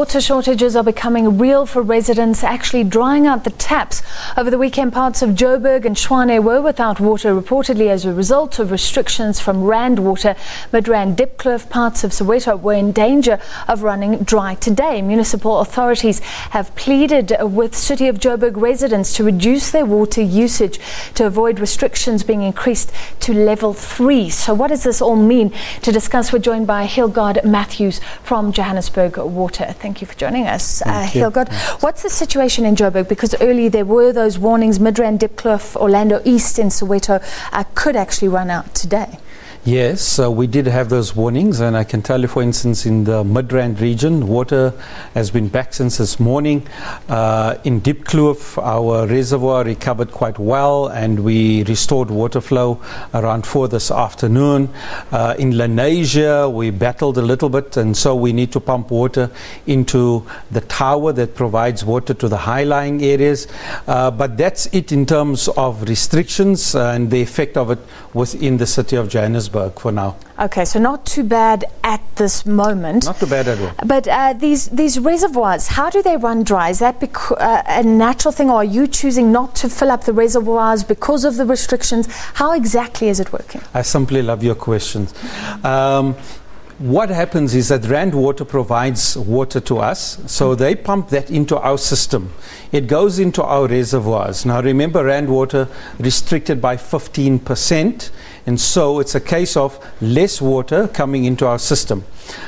Water shortages are becoming real for residents, actually drying out the taps. Over the weekend, parts of Joburg and Tshwane were without water, reportedly as a result of restrictions from Rand Water. Midrand Diepkloof, parts of Soweto were in danger of running dry today. Municipal authorities have pleaded with City of Joburg residents to reduce their water usage to avoid restrictions being increased to level three. So, what does this all mean? To discuss, we're joined by Hilgard Matthews from Johannesburg Water. Thank Thank you for joining us. Uh, what's the situation in Joburg? Because early there were those warnings, Midrand, Diepkloof, Orlando East in Soweto uh, could actually run out today. Yes, uh, we did have those warnings, and I can tell you, for instance, in the Midrand region, water has been back since this morning. Uh, in Diepkloof, our reservoir recovered quite well, and we restored water flow around 4 this afternoon. Uh, in Lenasia, we battled a little bit, and so we need to pump water into the tower that provides water to the high-lying areas. Uh, but that's it in terms of restrictions and the effect of it within the city of Johannesburg for now. Okay, so not too bad at this moment. Not too bad at all. But uh, these these reservoirs, how do they run dry? Is that uh, a natural thing, or are you choosing not to fill up the reservoirs because of the restrictions? How exactly is it working? I simply love your questions. Um, what happens is that Rand Water provides water to us, so they pump that into our system. It goes into our reservoirs. Now, remember, Rand Water restricted by 15%, and so it's a case of less water coming into our system.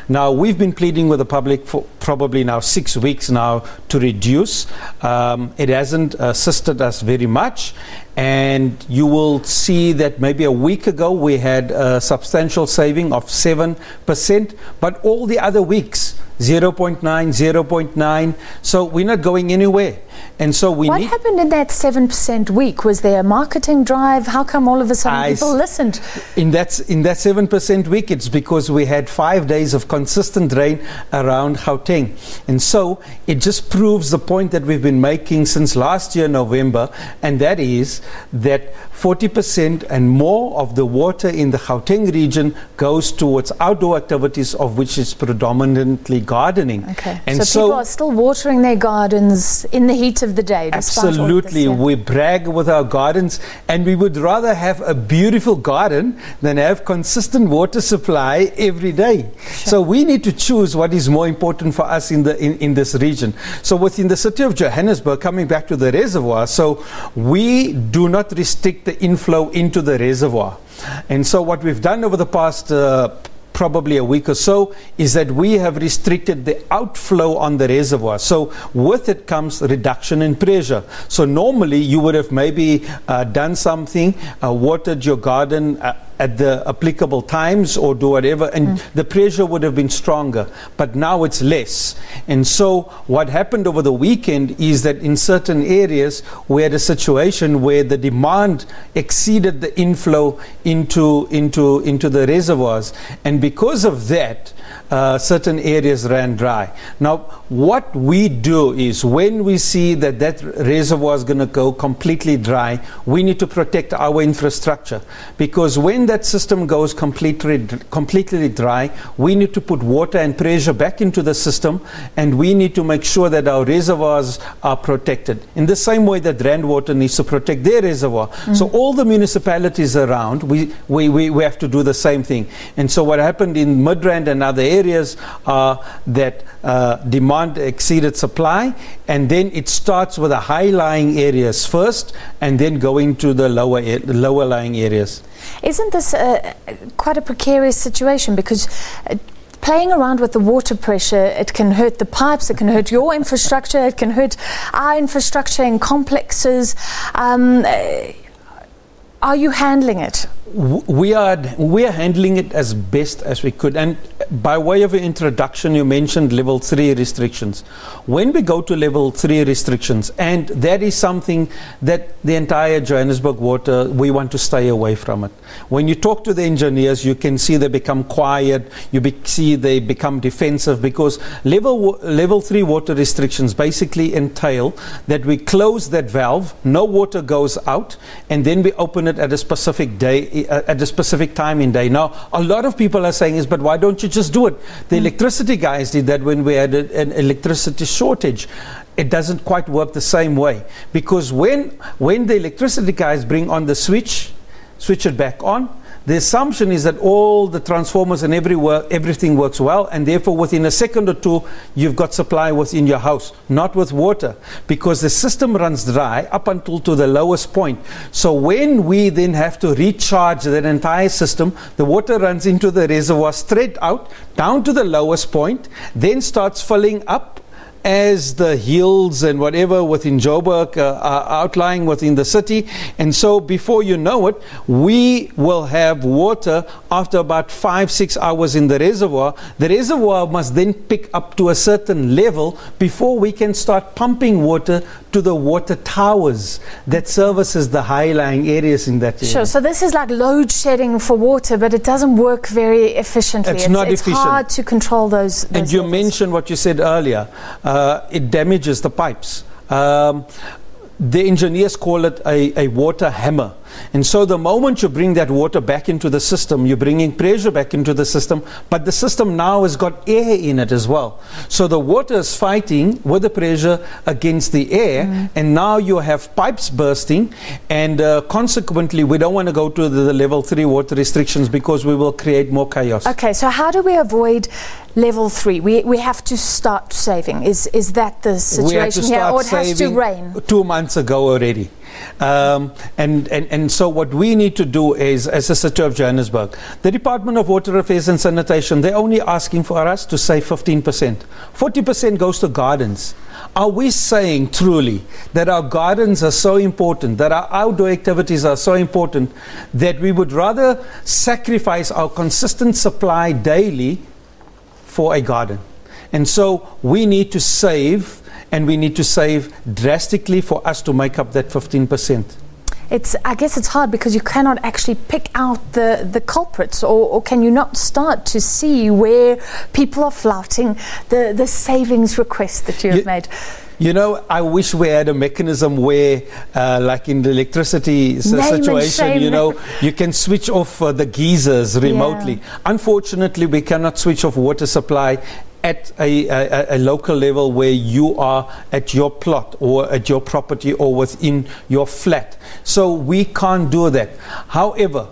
Now, we've been pleading with the public for probably now six weeks now to reduce. Um, it hasn't assisted us very much, and you will see that maybe a week ago we had a substantial saving of 7%, but all the other weeks 0.9, 0.9. So we're not going anywhere. And so we What happened in that 7% week? Was there a marketing drive? How come all of a sudden I people listened? In that, in that 7% week, it's because we had five days of consistent rain around Gauteng. And so it just proves the point that we've been making since last year, November, and that is that 40% and more of the water in the Gauteng region goes towards outdoor activities, of which is predominantly gardening. Okay. And so, so people are still watering their gardens in the heat of the day. Absolutely. This, yeah. We brag with our gardens, and we would rather have a beautiful garden than have consistent water supply every day. Sure. So we need to choose what is more important for us in, the, in, in this region. So within the city of Johannesburg, coming back to the reservoir, so we do not restrict the the inflow into the reservoir. And so what we've done over the past uh, probably a week or so is that we have restricted the outflow on the reservoir. So with it comes reduction in pressure. So normally you would have maybe uh, done something, uh, watered your garden uh, at the applicable times or do whatever, and mm. the pressure would have been stronger. But now it's less. And so, what happened over the weekend is that in certain areas, we had a situation where the demand exceeded the inflow into, into, into the reservoirs. And because of that, uh, certain areas ran dry. Now, what we do is when we see that that reservoir is going to go completely dry, we need to protect our infrastructure because when that system goes completely completely dry, we need to put water and pressure back into the system, and we need to make sure that our reservoirs are protected in the same way that Rand Water needs to protect their reservoir. Mm. So all the municipalities around, we, we, we, we have to do the same thing. And so what happened in Midrand and other areas areas are that uh, demand exceeded supply, and then it starts with the high lying areas first, and then going to the lower lower lying areas. Isn't this quite a precarious situation because? Uh, playing around with the water pressure, it can hurt the pipes, it can hurt your infrastructure, it can hurt our infrastructure in complexes. Um, uh, are you handling it? We are we are handling it as best as we could. And by way of introduction, you mentioned level three restrictions. When we go to level three restrictions, and that is something that the entire Johannesburg water we want to stay away from it. When you talk to the engineers, you can see they become quiet. You be, see they become defensive because level level three water restrictions basically entail that we close that valve, no water goes out, and then we open it it at a specific day, uh, at a specific time in day. Now, a lot of people are saying is, but why don't you just do it? The mm. electricity guys did that when we had a, an electricity shortage it doesn't quite work the same way because when when the electricity guys bring on the switch switch it back on the assumption is that all the transformers and every everything works well, and therefore within a second or two, you've got supply within your house, not with water, because the system runs dry up until to the lowest point. So when we then have to recharge that entire system, the water runs into the reservoir straight out, down to the lowest point, then starts filling up as the hills and whatever within Joburg uh, are outlying within the city. And so before you know it, we will have water after about five, six hours in the reservoir. The reservoir must then pick up to a certain level before we can start pumping water to the water towers that services the high-lying areas in that area. Sure, so this is like load shedding for water, but it doesn't work very efficiently. It's, it's not it's efficient. hard to control those, those And you levels. mentioned what you said earlier. Uh, it damages the pipes. Um, the engineers call it a, a water hammer and so the moment you bring that water back into the system, you're bringing pressure back into the system, but the system now has got air in it as well. So the water is fighting with the pressure against the air, mm. and now you have pipes bursting, and uh, consequently, we don't want to go to the, the level three water restrictions because we will create more chaos. Okay, so how do we avoid level three? We, we have to start saving. Is, is that the situation here, or it has to rain? Two months ago already. Um, and, and, and so what we need to do is, as the City of Johannesburg, the Department of Water Affairs and Sanitation, they're only asking for us to save 15%. 40% goes to gardens. Are we saying truly that our gardens are so important, that our outdoor activities are so important, that we would rather sacrifice our consistent supply daily for a garden? And so we need to save and we need to save drastically for us to make up that 15%. It's, I guess it's hard because you cannot actually pick out the, the culprits, or, or can you not start to see where people are flouting the, the savings request that you have you, made? You know, I wish we had a mechanism where, uh, like in the electricity situation, you know, you can switch off uh, the geysers remotely. Yeah. Unfortunately, we cannot switch off water supply at a, a, a, local level where you are at your plot or at your property or within your flat. So we can't do that. However,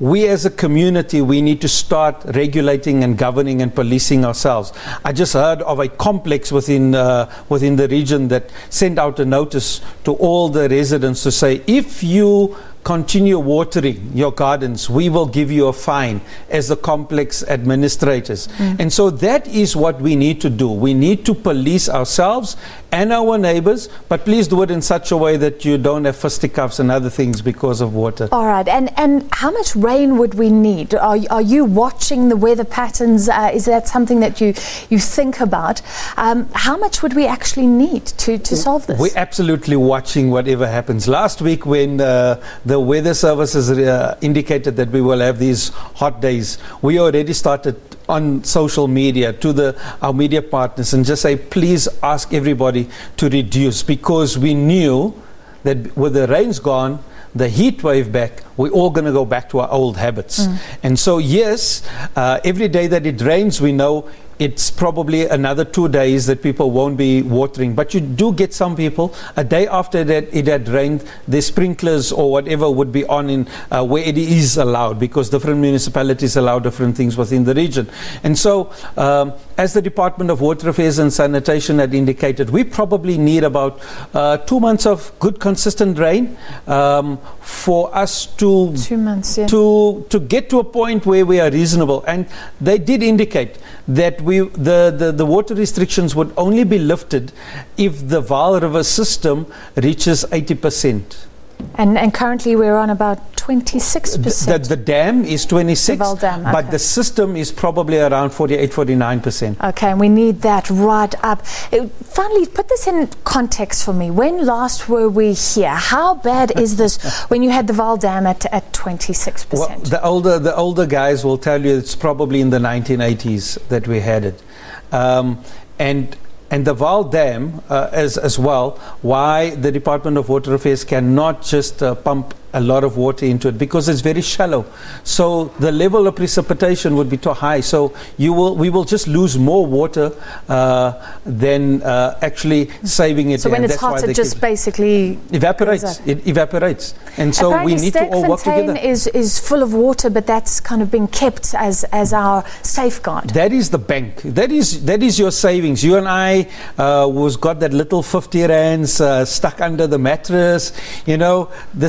we as a community, we need to start regulating and governing and policing ourselves. I just heard of a complex within, uh, within the region that sent out a notice to all the residents to say, if you continue watering your gardens, we will give you a fine as the complex administrators. Mm. And so that is what we need to do. We need to police ourselves and our neighbors, but please do it in such a way that you don't have fisticuffs and other things because of water. All right. And, and how much rain would we need? Are, are you watching the weather patterns? Uh, is that something that you, you think about? Um, how much would we actually need to, to solve this? We're absolutely watching whatever happens. Last week, when uh, the weather services uh, indicated that we will have these hot days, we already started on social media to the our media partners and just say please ask everybody to reduce because we knew that with the rains gone the heat wave back we're all going to go back to our old habits mm. and so yes uh, every day that it rains we know it's probably another two days that people won't be watering. But you do get some people, a day after that it had rained, the sprinklers or whatever would be on in uh, where it is allowed because different municipalities allow different things within the region. And so, um, as the Department of Water Affairs and Sanitation had indicated, we probably need about uh, two months of good, consistent rain um, for us to, two months, yeah. to, to get to a point where we are reasonable. And they did indicate that we, the, the, the water restrictions would only be lifted if the Vaal River system reaches 80 percent. And, and currently we're on about 26%. The, the, the dam is 26, the dam, okay. but the system is probably around 48, 49%. Okay, and we need that right up. It, finally, put this in context for me. When last were we here? How bad is this when you had the Vaal Dam at, at 26%? Well, the older, the older guys will tell you it's probably in the 1980s that we had it. Um, and and the Vaal Dam uh, as, as well, why the Department of Water Affairs cannot just uh, pump a lot of water into it because it's very shallow. So the level of precipitation would be too high. So you will, we will just lose more water uh, than uh, actually saving it. So when it's hot, it just basically evaporates. It evaporates, and so Apparently we need to all work together. is is full of water, but that's kind of been kept as as our safeguard. That is the bank. That is that is your savings. You and I uh, was got that little fifty rands uh, stuck under the mattress. You know, the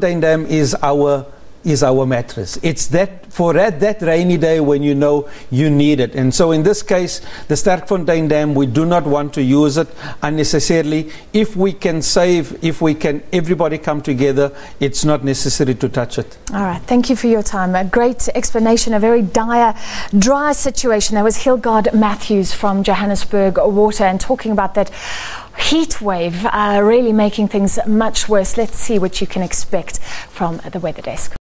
Sterkfontein Dam is our is our mattress. It's that for that, that rainy day when you know you need it. And so in this case, the Sterkfontein Dam, we do not want to use it unnecessarily. If we can save, if we can, everybody come together, it's not necessary to touch it. All right. Thank you for your time. A great explanation, a very dire, dry situation. That was Hilgard Matthews from Johannesburg Water and talking about that heat wave uh, really making things much worse. Let's see what you can expect from the weather desk.